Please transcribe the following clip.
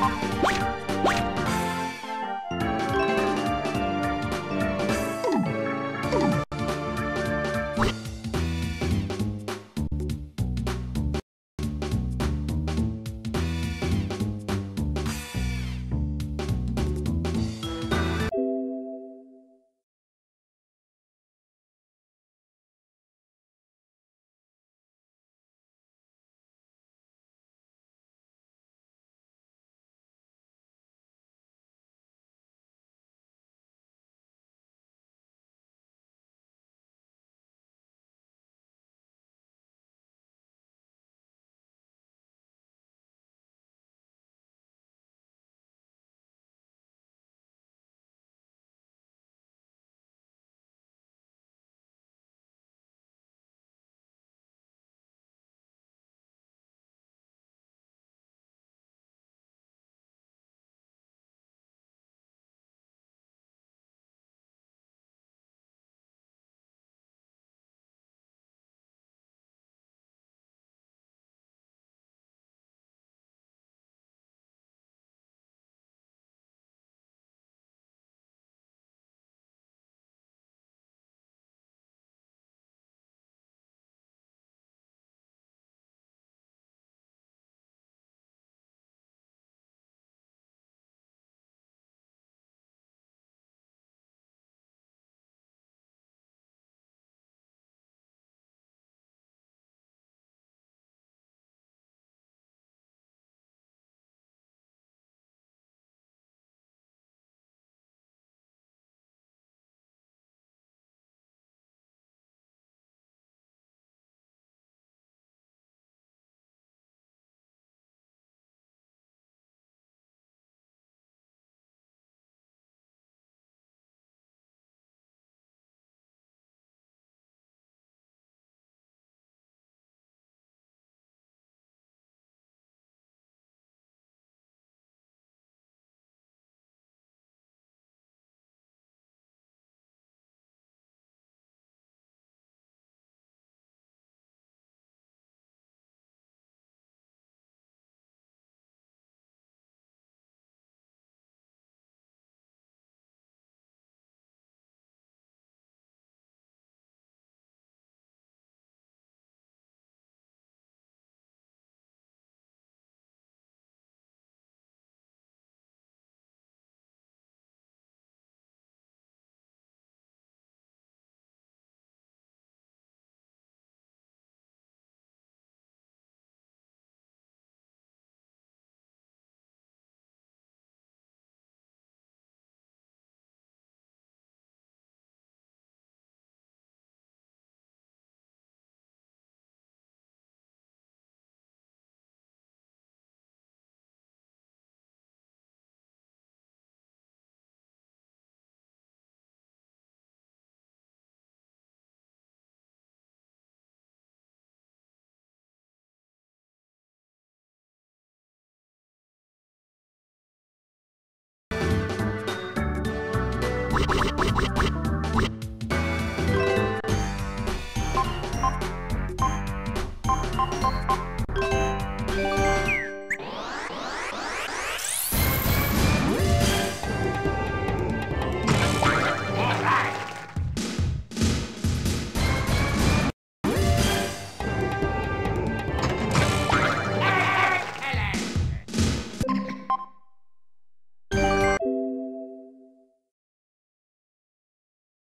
Yeah.